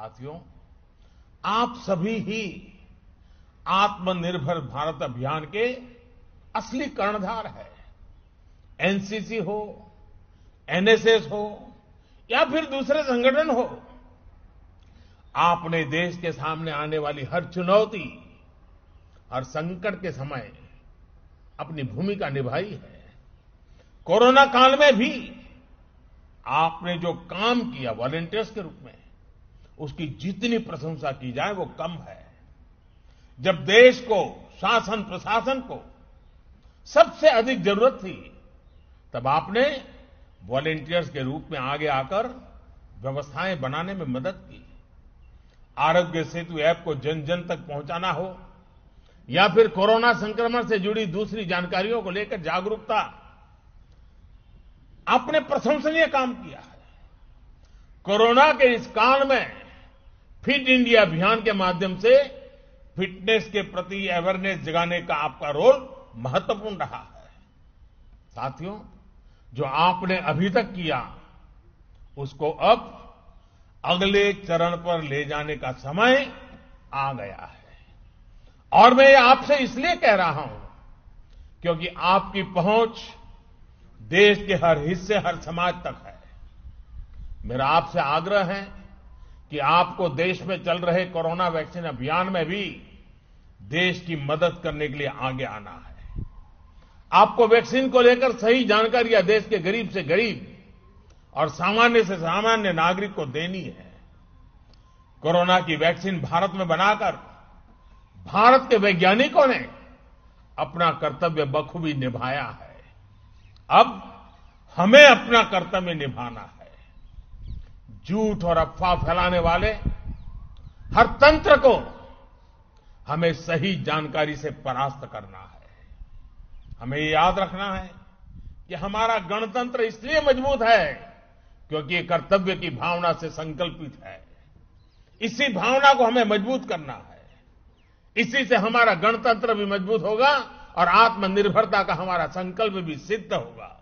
साथियों, आप सभी ही आत्मनिर्भर भारत अभियान के असली कर्णधार है। एनसीसी हो, एनएसएस हो, या फिर दूसरे संगठन हो, आपने देश के सामने आने वाली हर चुनौती, हर संकट के समय अपनी भूमिका निभाई है। कोरोना काल में भी आपने जो काम किया वॉलेंटियर्स के रूप में उसकी जितनी प्रशंसा की जाए वो कम है। जब देश को, शासन, प्रशासन को सबसे अधिक ज़रूरत थी, तब आपने वॉलेंटियर्स के रूप में आगे आकर व्यवस्थाएँ बनाने में मदद की। आरोग्य सेतु ऐप को जन जन तक पहुंचाना हो, या फिर कोरोना संक्रमण से जुड़ी दूसरी जानकारियों को लेकर जागरूकता। आपने प्रशंसनीय काम किया है। कोरोना के इस काल में फिट इंडिया अभियान के माध्यम से फिटनेस के प्रति अवेयरनेस जगाने का आपका रोल महत्वपूर्ण रहा है। साथियों, जो आपने अभी तक किया, उसको अब अगले चरण पर ले जाने का समय आ गया है। और मैं आपसे इसलिए कह रहा हूँ, क्योंकि आपकी पहुँच देश के हर हिस्से, हर समाज तक है। मेरा आपसे आग्रह है कि आपको देश में चल रहे कोरोना वैक्सीन अभियान में भी देश की मदद करने के लिए आगे आना है। आपको वैक्सीन को लेकर सही जानकारियाँ देश के गरीब से गरीब और सामान्य से सामान्य नागरिक को देनी है। कोरोना की वैक्सीन भारत में बनाकर भारत के वैज्ञानिकों ने अपना कर्तव्य बखूबी निभाया है। अब हमें अपना कर्तव्य निभाना है। झूठ और अफवाह फैलाने वाले, हर तंत्र को हमें सही जानकारी से परास्त करना है। हमें याद रखना है कि हमारा गणतंत्र इसलिए मज़बूत है क्योंकि ये कर्तव्य की भावना से संकल्पित है। इसी भावना को हमें मज़बूत करना है। इसी से हमारा गणतंत्र भी मज़बूत होगा और आत्मनिर्भरता का हमारा संकल्प भी सिद्ध होगा।